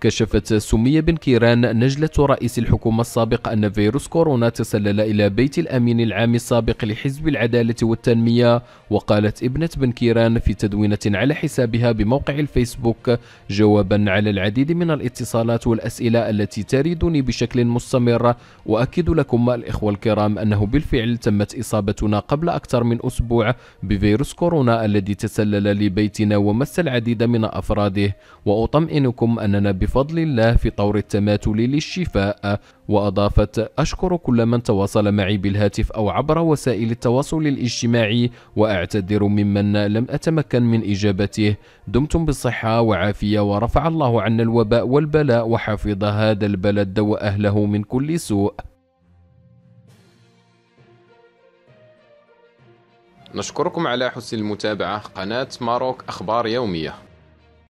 كشفت سمية بن كيران نجلة رئيس الحكومة السابق أن فيروس كورونا تسلل إلى بيت الأمين العام السابق لحزب العدالة والتنمية وقالت ابنة بن كيران في تدوينة على حسابها بموقع الفيسبوك جوابا على العديد من الاتصالات والأسئلة التي تريدني بشكل مستمر. وأكد لكم الإخوة الكرام أنه بالفعل تمت إصابتنا قبل أكثر من أسبوع بفيروس كورونا الذي تسلل لبيتنا ومس العديد من أفراده. وأطمئنكم أننا بفضل الله في طور التماثل للشفاء وأضافت أشكر كل من تواصل معي بالهاتف أو عبر وسائل التواصل الاجتماعي وأعتذر ممن لم أتمكن من إجابته. دمتم بالصحة وعافية ورفع الله عنا الوباء والبلاء وحفظ هذا البلد وأهله من كل سوء. نشكركم على حسن المتابعة. قناة ماروك أخبار يومية.